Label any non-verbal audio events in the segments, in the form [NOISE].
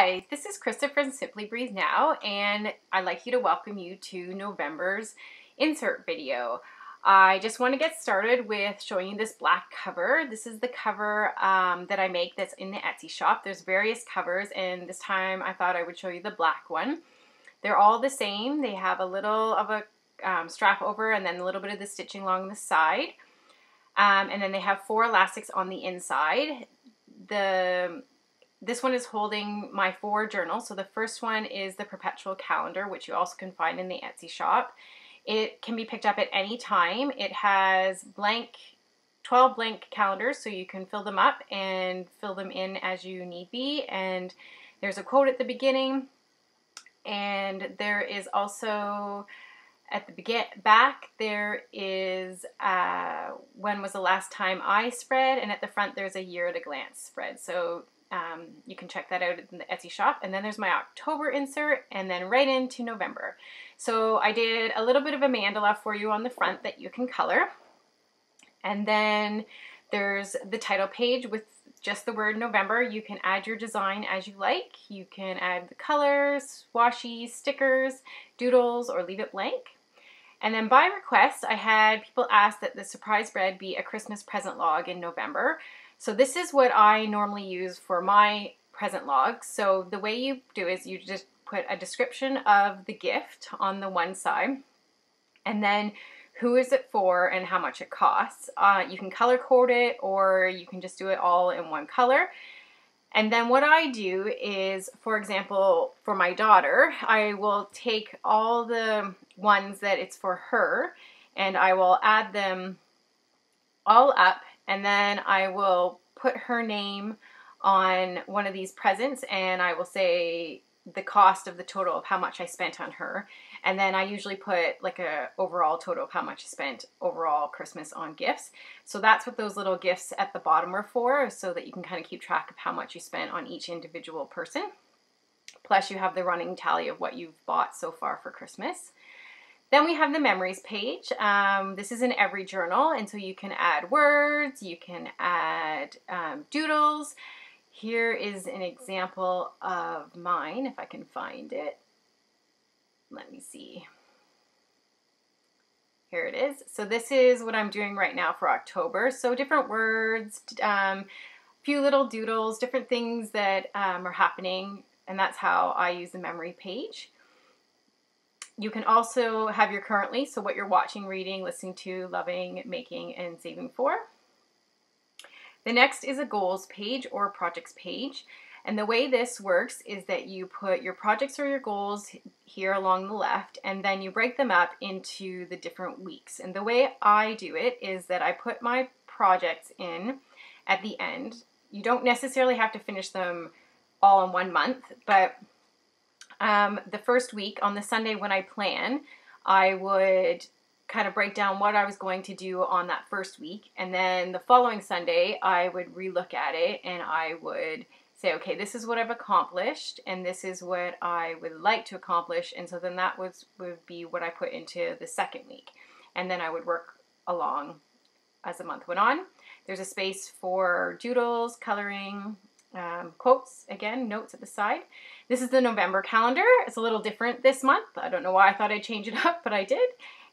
Hi, this is Krista from Simply Breathe Now, and I'd like you to welcome you to November's insert video. I just want to get started with showing you this black cover. This is the cover um, that I make that's in the Etsy shop. There's various covers, and this time I thought I would show you the black one. They're all the same. They have a little of a um, strap over and then a little bit of the stitching along the side. Um, and then they have four elastics on the inside. The this one is holding my four journals. So the first one is the perpetual calendar, which you also can find in the Etsy shop. It can be picked up at any time. It has blank 12 blank calendars so you can fill them up and fill them in as you need be and there's a quote at the beginning and there is also at the begin back there is uh, when was the last time I spread and at the front there's a year at a glance spread so um, you can check that out in the Etsy shop. And then there's my October insert and then right into November. So I did a little bit of a mandala for you on the front that you can color. And then there's the title page with just the word November. You can add your design as you like. You can add the colors, washi, stickers, doodles, or leave it blank. And then by request, I had people ask that the surprise bread be a Christmas present log in November. So this is what I normally use for my present log. So the way you do is you just put a description of the gift on the one side and then who is it for and how much it costs. Uh, you can color code it or you can just do it all in one color. And then what I do is, for example, for my daughter, I will take all the ones that it's for her and I will add them all up and then I will put her name on one of these presents and I will say the cost of the total of how much I spent on her. And then I usually put like a overall total of how much I spent overall Christmas on gifts. So that's what those little gifts at the bottom are for, so that you can kind of keep track of how much you spent on each individual person. Plus you have the running tally of what you've bought so far for Christmas. Then we have the memories page. Um, this is in every journal, and so you can add words, you can add um, doodles. Here is an example of mine, if I can find it. Let me see. Here it is. So this is what I'm doing right now for October. So different words, um, few little doodles, different things that um, are happening, and that's how I use the memory page. You can also have your currently, so what you're watching, reading, listening to, loving, making, and saving for. The next is a goals page or projects page. And the way this works is that you put your projects or your goals here along the left, and then you break them up into the different weeks. And the way I do it is that I put my projects in at the end. You don't necessarily have to finish them all in one month, but um, the first week on the Sunday when I plan, I would kind of break down what I was going to do on that first week. And then the following Sunday, I would relook at it and I would say, okay, this is what I've accomplished and this is what I would like to accomplish. And so then that was would be what I put into the second week. And then I would work along as the month went on. There's a space for doodles, coloring, um, quotes, again, notes at the side. This is the November calendar. It's a little different this month. I don't know why I thought I'd change it [LAUGHS] up, but I did.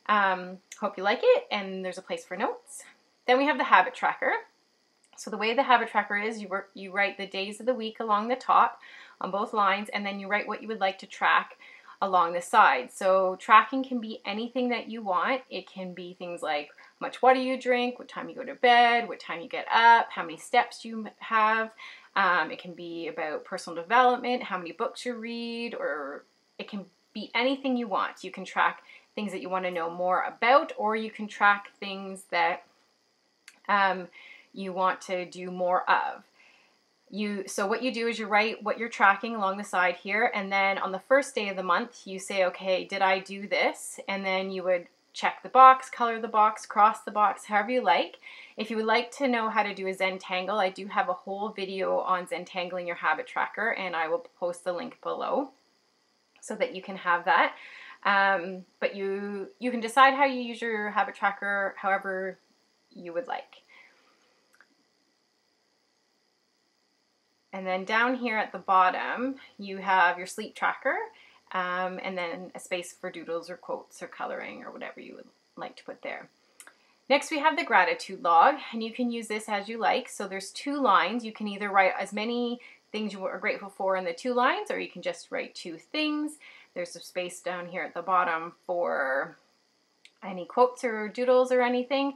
Um, hope you like it, and there's a place for notes. Then we have the habit tracker. So the way the habit tracker is, you, work, you write the days of the week along the top on both lines, and then you write what you would like to track along the side. So tracking can be anything that you want. It can be things like how much water you drink, what time you go to bed, what time you get up, how many steps you have, um, it can be about personal development, how many books you read, or it can be anything you want. You can track things that you want to know more about, or you can track things that um, you want to do more of. You so what you do is you write what you're tracking along the side here, and then on the first day of the month, you say, okay, did I do this? And then you would check the box, color the box, cross the box, however you like. If you would like to know how to do a Zentangle, I do have a whole video on Zentangling your habit tracker and I will post the link below so that you can have that. Um, but you, you can decide how you use your habit tracker however you would like. And then down here at the bottom, you have your sleep tracker, um, and then a space for doodles or quotes or coloring or whatever you would like to put there. Next we have the gratitude log and you can use this as you like. So there's two lines. You can either write as many things you are grateful for in the two lines or you can just write two things. There's a space down here at the bottom for any quotes or doodles or anything.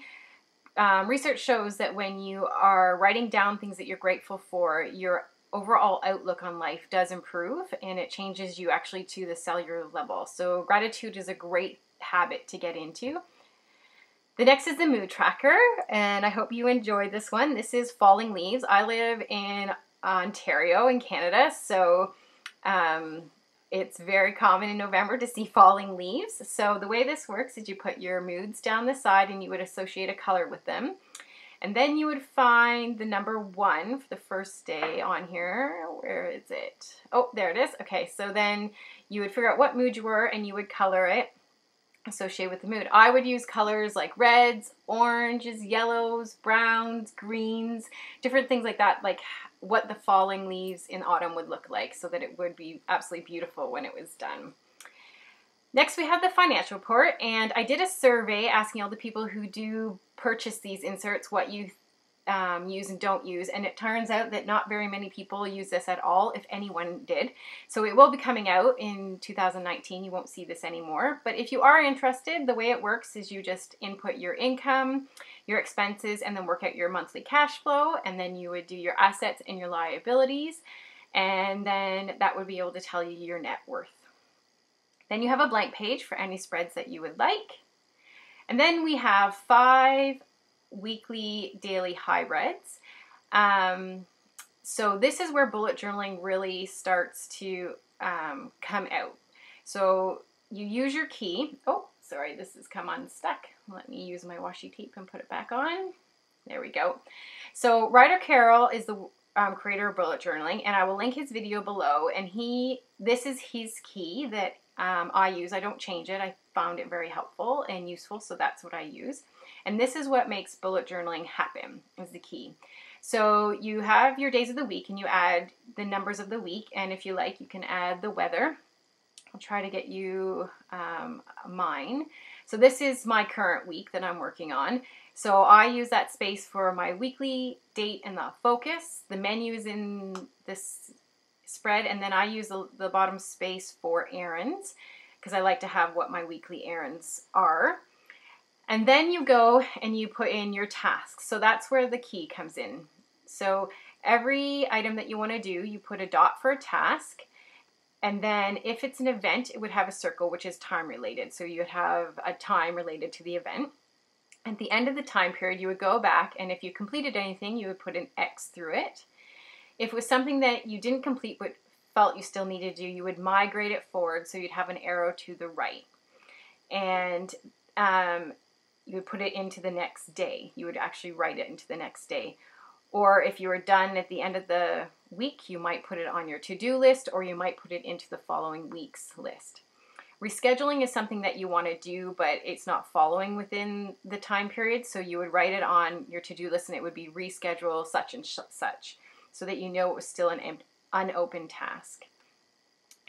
Um, research shows that when you are writing down things that you're grateful for, your overall outlook on life does improve and it changes you actually to the cellular level. So gratitude is a great habit to get into. The next is the mood tracker, and I hope you enjoyed this one. This is Falling Leaves. I live in Ontario in Canada, so um, it's very common in November to see falling leaves. So the way this works is you put your moods down the side and you would associate a color with them. And then you would find the number one for the first day on here. Where is it? Oh, there it is. Okay, so then you would figure out what mood you were and you would color it associated with the mood. I would use colors like reds, oranges, yellows, browns, greens, different things like that, like what the falling leaves in autumn would look like so that it would be absolutely beautiful when it was done. Next we have the financial report and I did a survey asking all the people who do purchase these inserts what you um, use and don't use. And it turns out that not very many people use this at all, if anyone did. So it will be coming out in 2019. You won't see this anymore. But if you are interested, the way it works is you just input your income, your expenses, and then work out your monthly cash flow. And then you would do your assets and your liabilities. And then that would be able to tell you your net worth. Then you have a blank page for any spreads that you would like. And then we have five weekly daily hybrids. Um, so this is where bullet journaling really starts to um, come out. So you use your key. Oh, sorry, this has come unstuck. Let me use my washi tape and put it back on. There we go. So Ryder Carroll is the um, creator of bullet journaling, and I will link his video below. And he, this is his key that um, I use. I don't change it. I found it very helpful and useful, so that's what I use. And this is what makes bullet journaling happen, is the key. So you have your days of the week and you add the numbers of the week. And if you like, you can add the weather. I'll try to get you um, mine. So this is my current week that I'm working on. So I use that space for my weekly date and the focus. The menu is in this spread and then I use the, the bottom space for errands because I like to have what my weekly errands are. And then you go and you put in your tasks. So that's where the key comes in. So every item that you want to do, you put a dot for a task. And then if it's an event, it would have a circle, which is time related. So you would have a time related to the event. At the end of the time period, you would go back, and if you completed anything, you would put an X through it. If it was something that you didn't complete but felt you still needed to do, you would migrate it forward so you'd have an arrow to the right. And um, you would put it into the next day. You would actually write it into the next day. Or if you were done at the end of the week, you might put it on your to do list or you might put it into the following week's list. Rescheduling is something that you want to do, but it's not following within the time period. So you would write it on your to do list and it would be reschedule such and such so that you know it was still an unopened task.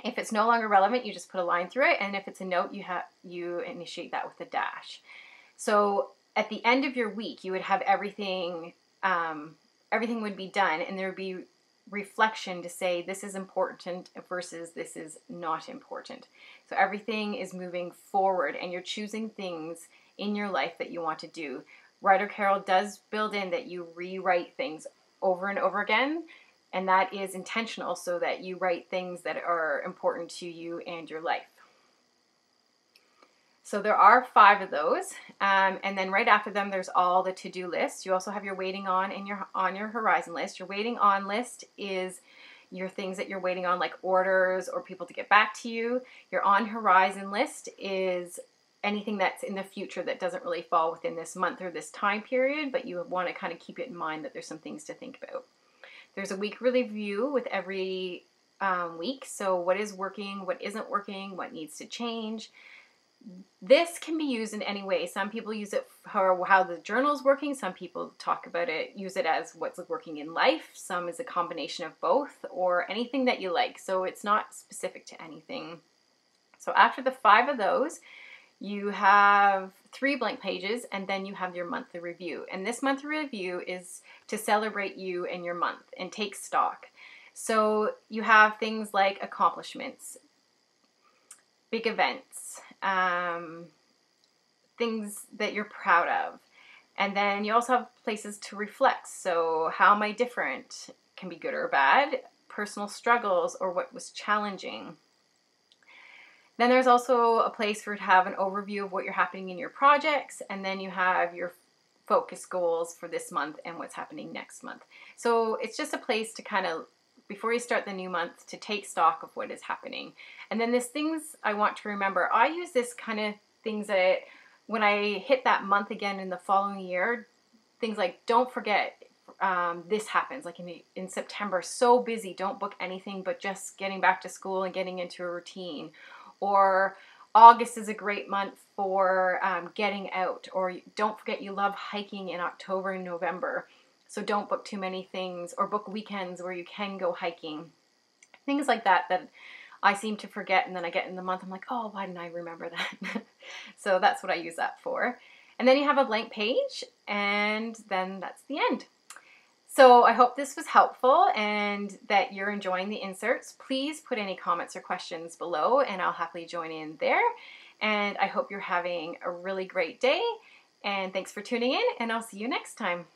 If it's no longer relevant, you just put a line through it, and if it's a note, you have you initiate that with a dash. So at the end of your week, you would have everything, um, everything would be done, and there would be reflection to say this is important versus this is not important. So everything is moving forward, and you're choosing things in your life that you want to do. Ryder Carroll does build in that you rewrite things over and over again, and that is intentional so that you write things that are important to you and your life. So there are five of those, um, and then right after them, there's all the to-do lists. You also have your waiting on and your on your horizon list. Your waiting on list is your things that you're waiting on, like orders or people to get back to you. Your on horizon list is anything that's in the future that doesn't really fall within this month or this time period, but you want to kind of keep it in mind that there's some things to think about. There's a week review with every um, week. So what is working, what isn't working, what needs to change this can be used in any way. Some people use it for how the journal is working. Some people talk about it, use it as what's working in life. Some is a combination of both or anything that you like. So it's not specific to anything. So after the five of those, you have three blank pages and then you have your monthly review. And this monthly review is to celebrate you and your month and take stock. So you have things like accomplishments, big events, um, things that you're proud of. And then you also have places to reflect. So, how am I different? Can be good or bad, personal struggles, or what was challenging. Then there's also a place for to have an overview of what you're happening in your projects, and then you have your focus goals for this month and what's happening next month. So it's just a place to kind of before you start the new month to take stock of what is happening. And then there's things I want to remember. I use this kind of things that when I hit that month again in the following year, things like don't forget um, this happens like in, in September, so busy, don't book anything but just getting back to school and getting into a routine. Or August is a great month for um, getting out. Or don't forget you love hiking in October and November. So don't book too many things or book weekends where you can go hiking. Things like that that I seem to forget and then I get in the month I'm like, "Oh, why didn't I remember that?" [LAUGHS] so that's what I use that for. And then you have a blank page and then that's the end. So I hope this was helpful and that you're enjoying the inserts. Please put any comments or questions below and I'll happily join in there. And I hope you're having a really great day. And thanks for tuning in and I'll see you next time.